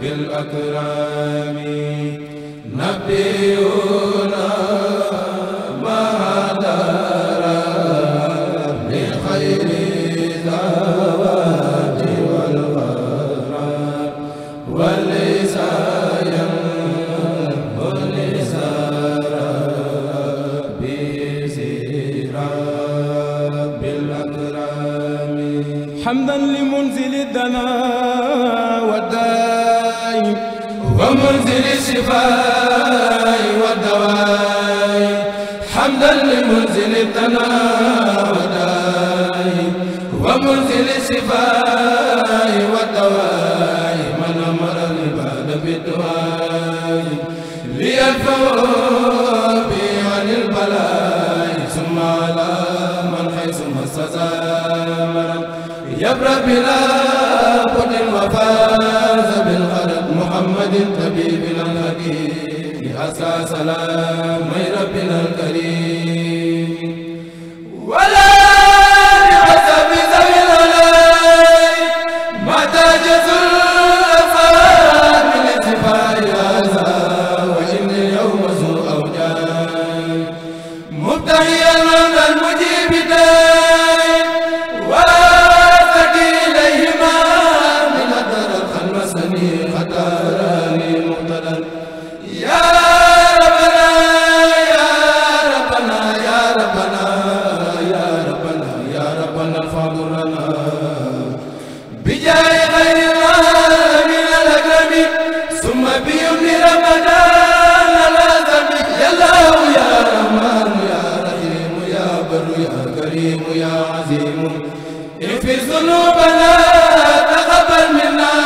بالأكرام. نبينا ما دار لخير ذوات والغرام. وليس ينبغ لسار بزيرا بالأكرام. حمدا لمنزل الدنا. والداء ومنزل الشفاء والدواء. حمدا لمنزل الدنا والداء. ومنزل الشفاء والدواء. من أمر العباد بالدعاء. ليدفعوا به عن البلاء. ثم على من حيث مس زامرا يبرأ بلا بد وفاز بالغرب محمد طبيبنا الحكيم أسى سلام ربنا الكريم يا عظيم اغفر ذنوبنا تقبل منا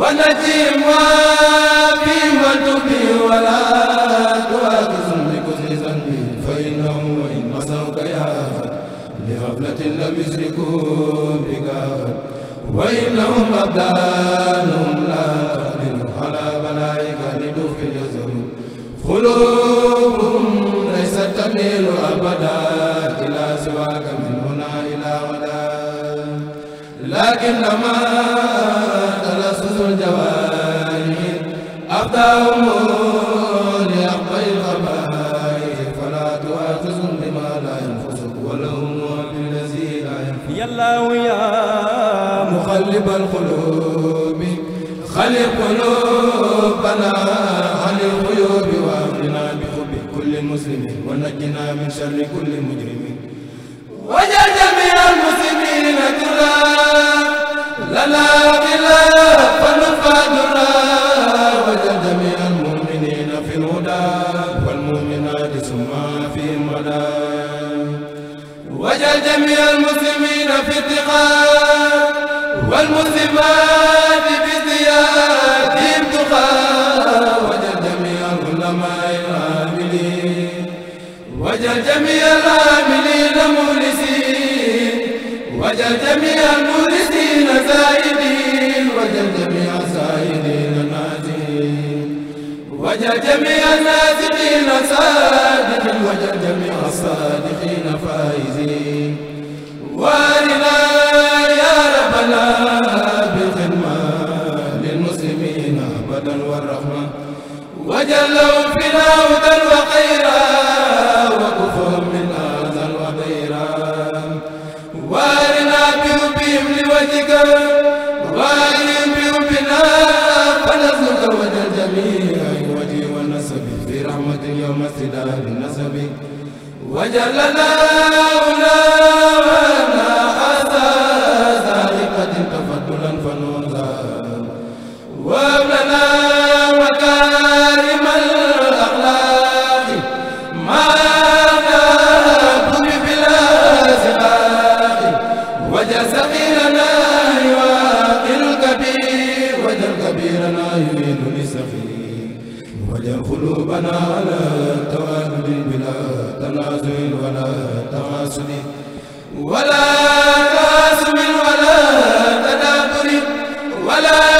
ونجهم وفيهم وتبهم ولا لغفلة لم يشركوا بك. وإنهم أبدانهم لا تقدر على بلائك لتغفر الذنوب قلوبهم ليست تميل أبدا إلى سواك من هنا إلى غدا. لكنما تلصص الجوارح. أفداهم مقلب القلوب. خلق قلوبنا عن الغيوب وأمرنا بحب كل مسلم ونجنا من شر كل مجرم. وجل جميع المسلمين درا لنا بلا فنفى درا وجل جميع المؤمنين في الهدى والمؤمنات ثم فيهم هدى وجل جميع المسلمين في اتقاء والمسلمات في زيادهم تقى وجل جميع العلماء العاملين. وجل جميع العاملين مولسين وجل جميع المولسين زائدين. وجل جميع الزائدين نازلين. وجل جميع النازلين صادقين. وجل جميع الصادقين فائزين. وأرنا وجلوا بنا هدى وخيرا وكفهم من اذى وغيرا وارنا بهم لوجهك وارنا بنا فنسلك وجه الجميع وجه والنسب. في رحمة يوم سداد النسب وجلنا أولاد بدون سفير وجل قلوبنا على توالد بلا تنازل ولا تعاسل ولا تعاسل ولا تدابر ولا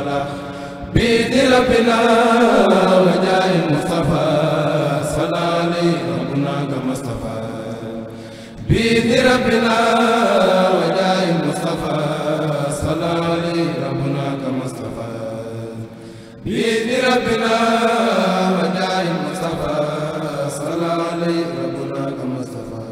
bi rabbil